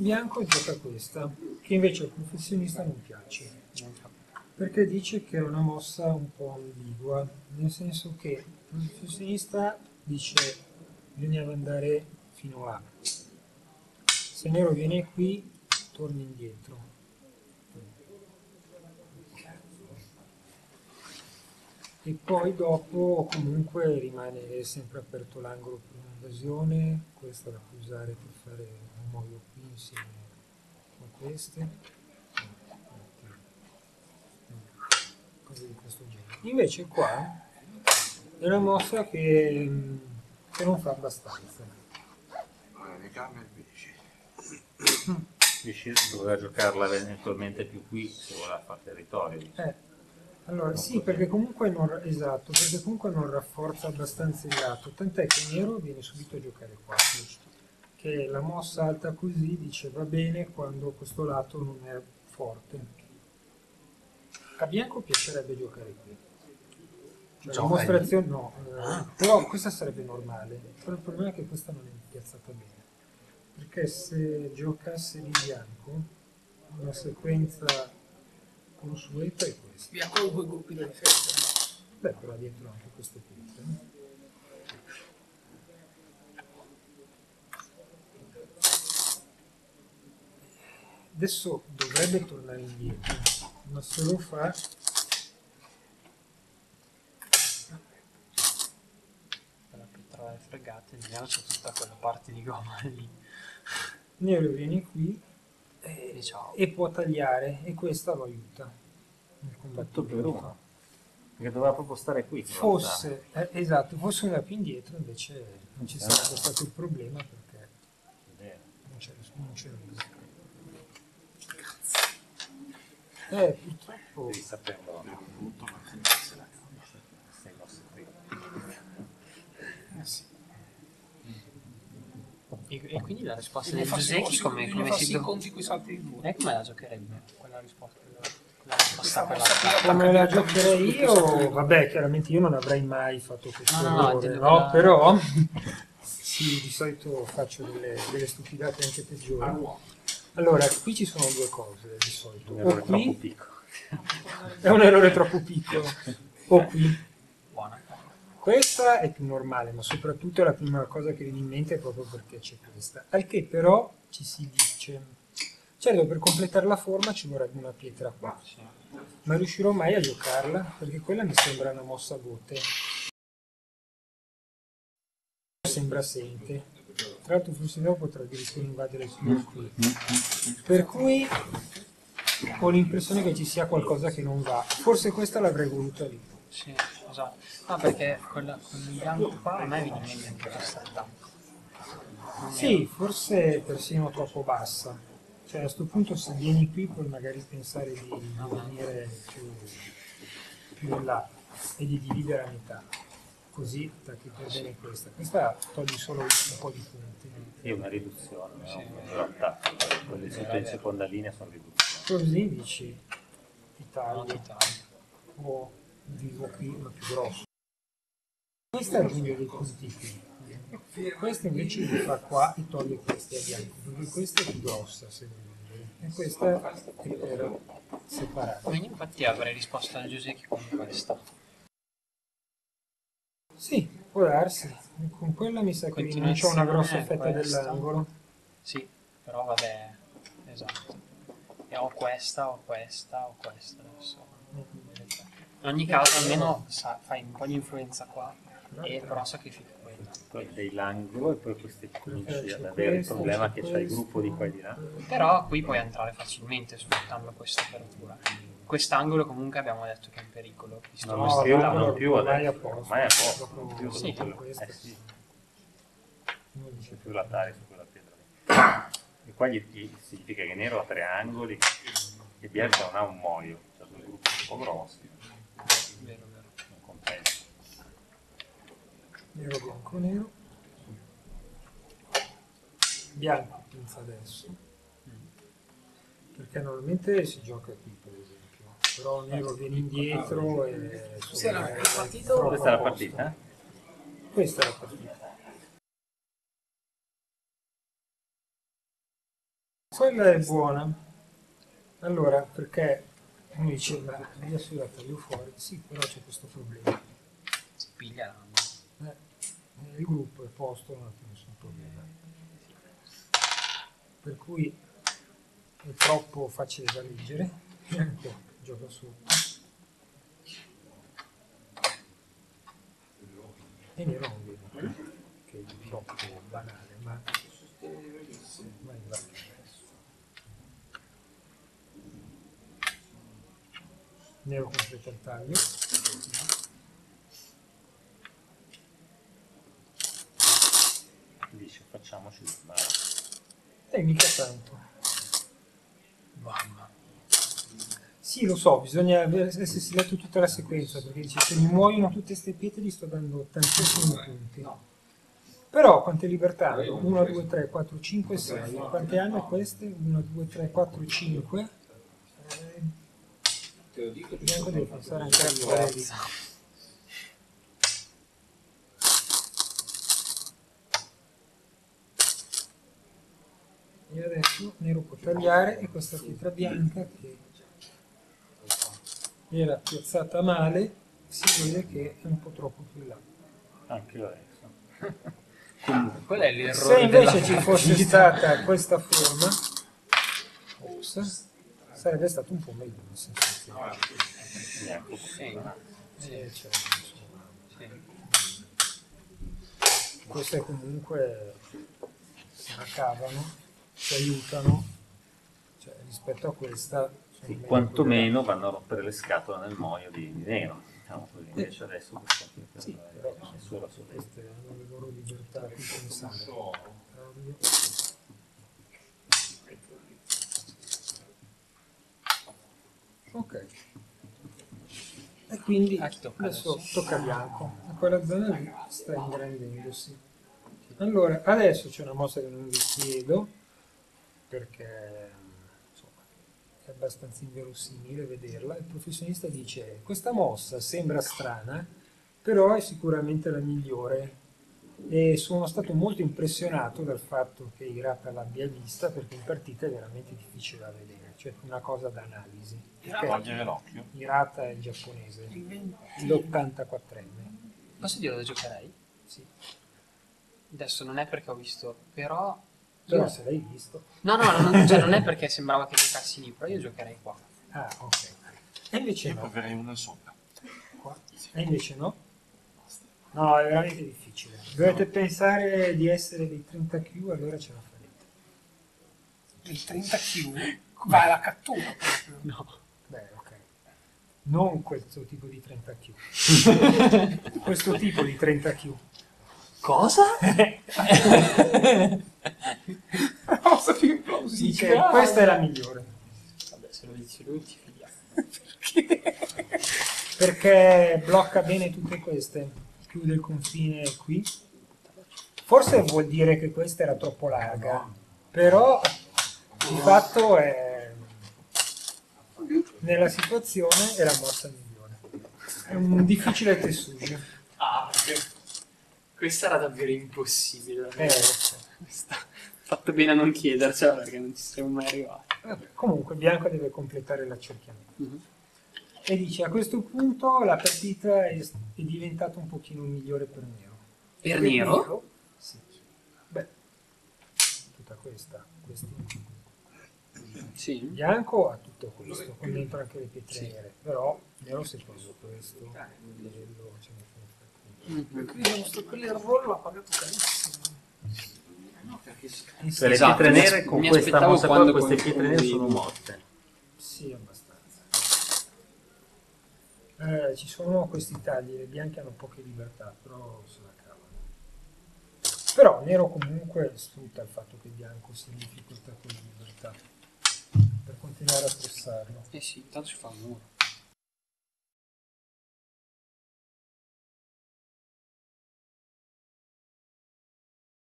bianco gioca questa, che invece al professionista non piace. Perché dice che è una mossa un po' ambigua, nel senso che il professionista dice bisognava andare fino a. Se nero viene qui, torni indietro. E poi dopo comunque rimane sempre aperto l'angolo per un'invasione, questa la puoi usare per fare un moio qui insieme a queste. Cose di questo genere. Invece qua è una mossa che, che non fa abbastanza. Le gambe invece. Riuscire doveva giocarla eventualmente più qui se voleva fare territorio. Eh, allora sì, perché comunque non, esatto, perché comunque non rafforza abbastanza il lato, tant'è che nero viene subito a giocare qua, che la mossa alta così dice va bene quando questo lato non è forte. A bianco piacerebbe giocare qui. Cioè, la Gioca dimostrazione no, eh, però questa sarebbe normale, però il problema è che questa non è piazzata bene. Perché se giocasse di bianco, una sequenza consueta è questa. Bianco ha due gruppi da difesa. Beh, però dietro anche queste pietre. no? Adesso dovrebbe tornare indietro, ma se lo fa Per trovare fregate, vediamo c'è tutta quella parte di gomma lì. Nero viene qui E ciao. e può tagliare e questa lo aiuta nel Tutto per combattimento. uno. Perché doveva proprio stare qui. Fosse, eh, esatto, fosse una più indietro invece non ci sarebbe stato il problema perché non c'è, non c'è nulla. Eh, purtroppo Devi saperlo. Tutto per finirsi la gamba. Sei mosso qui. eh sì. E, e quindi la risposta del i come, come farsi si i do... conti con i salti di due. E come la giocherebbe quella risposta? Quella, quella risposta come la giocherei io, vabbè, chiaramente io non avrei mai fatto questo No, no, no, errore, intendo no? quella- Però sì, di solito faccio delle, delle stupidate anche peggiori. Allora, qui ci sono due cose di solito. Un O errore troppo qui piccolo. è un errore troppo piccolo, o qui. Questa è più normale, ma soprattutto la prima cosa che viene in mente è proprio perché c'è questa. Al che però ci si dice, certo per completare la forma ci vorrebbe una pietra qua, ma riuscirò mai a giocarla? Perché quella mi sembra una mossa a botte. Sembra assente. Tra l'altro forse dopo potrà addirittura invadere il suo qui. Per cui ho l'impressione che ci sia qualcosa che non va. Forse questa l'avrei voluta lì. Sì, esatto. No, perché quella, quel bianco qua a me viene in mente anche. Non Sì, forse persino troppo bassa. Cioè a questo punto se vieni qui puoi magari pensare di venire più, più in là e di dividere a metà. Così attacchi per bene questa. Questa togli solo un po' di punti. Sì, una riduzione, no? Un attacco. Quelle sotto in seconda linea sono riduzioni. Così dici era- non taglio vivo qui ma più grosso. Questa è quindi dei punti qui. Questa invece li fa qua e toglie questi a bianco, perché questa è più grossa se vuoi. E questa è per separare. Quindi infatti avrei risposto al Giusecchi con questa. Sì, può darsi. Con quella mi sa che rinuncia a una grossa Continuazione, fetta dell'angolo. Sì, però vabbè, esatto. E ho questa, o questa, o questa adesso. In ogni caso almeno sa- fai un po' di influenza qua e però sacrifichi quella. Poi dei l'angolo e poi questi cominci ad avere il problema c'è che c'è il gruppo di qua e di là. Però qui puoi entrare facilmente sfruttando questa apertura. Quest'angolo comunque abbiamo detto che è in pericolo. visto No, non più, non più ormai adesso. a posto. Ormai a posto. Non più Sì, quello- eh sì, dice c'è più la taglia su quella pietra lì. E qua gli, gli significa che nero ha tre angoli e bianco non ha un moio, cioè due gruppi un po' grossi, Nero, bianco, nero. Bianco pensa adesso. Perché normalmente si gioca qui, per esempio. Però nero viene indietro e... Insomma, è partito? Questa è la partita? eh? Questa è la partita. Quella è buona. Allora, perché uno dice, ma adesso la taglio fuori. Sì, però c'è questo problema. Si pigliano. Eh, eh, il gruppo è posto, non c'è nessun problema. Per cui è troppo facile da leggere. Ecco, gioca sotto. E nero non vede, che è troppo banale, ma ma in guardia adesso. Nero completa il taglio. Facciamoci ma E mica tanto. Mamma. Sì, lo so, bisogna essersi letto tutta la sequenza, perché dice se mi muoiono tutte queste pietre gli sto dando tantissimi punti. Però quante libertà hanno? 1, 2, 3, 4, 5, 6. Quante hanno queste? 1, 2, 3, 4, 5. Eh, Te lo dico deve pensare anche a fare E adesso nero può tagliare e questa pietra bianca che era piazzata male si vede che è un po' troppo più in là. anche io adesso. Qual è l'errore Se invece ci fosse stata questa forma, ops, sarebbe stato un po' meglio. nel senso che- eh, cioè, Sì. queste comunque se la cavano, ci aiutano, cioè, rispetto a questa. sono Sì, quantomeno vanno a rompere le scatole nel muoio di, di nero. Diciamo così. Invece adesso questa qui per Sì, è però solo solo queste hanno le loro libertà di pensare. Taglio. Ok. E quindi A tocca adesso adesso? tocca a bianco. E quella zona lì sta ingrandendosi. Allora, adesso c'è una mossa che non vi chiedo, perché insomma, è abbastanza inverosimile vederla. Il professionista dice, questa mossa sembra strana, però è sicuramente la migliore e sono stato molto impressionato dal fatto che Hirata l'abbia vista perché in partita è veramente difficile da vedere, cioè una cosa da analisi. Hirata è il giapponese, l'84enne. Posso dire dove giocherei? Sì. Adesso non è perché ho visto, però... Però se l'hai visto. No, no, non, cioè, non è perché sembrava che giocassi lì, però io giocherei qua. Ah, ok. E invece Io no. proverei una sola. Qua. E invece no. No, è veramente difficile. Dovete pensare di essere dei 30Q, allora ce la farete. il 30 Q va alla cattura proprio. No. Beh, ok. Non questo tipo di 30Q. questo tipo di 30Q. Cosa? La cosa più implausibile. Dice, questa è la migliore. Vabbè, se lo dici lui ti fidiamo. Perché blocca bene tutte queste. Chiude il confine qui. Forse vuol dire che questa era troppo larga. Però di fatto è nella situazione è la mossa migliore. È un difficile tessuggio. Ah, perché questa era davvero impossibile. Eh. Questa- Fatto bene a non chiedercela perché non ci saremmo mai arrivati. vabbè, comunque Bianco deve completare l'accerchiamento. Mhm. E dice a questo punto la partita è, è diventata un pochino migliore per Nero. Per nero? Sì. Beh, tutta questa. Questi. Sì. Bianco ha tutto questo, con dentro anche le pietre Sì. nere. Però Nero si è preso questo. quello, ce ne frega. Mhm. Quindi il nostro quell'errore l'ha pagato carissimo. Cioè, le Esatto, pietre nere con questa mossa qua, queste pietre nere sono morte. Sì, abbastanza. Eh, ci sono questi tagli, le bianche hanno poche libertà, però se la cavano. Però Nero comunque sfrutta il fatto che Bianco sia in difficoltà con le libertà per continuare a pressarlo. Eh sì, intanto si fa un muro.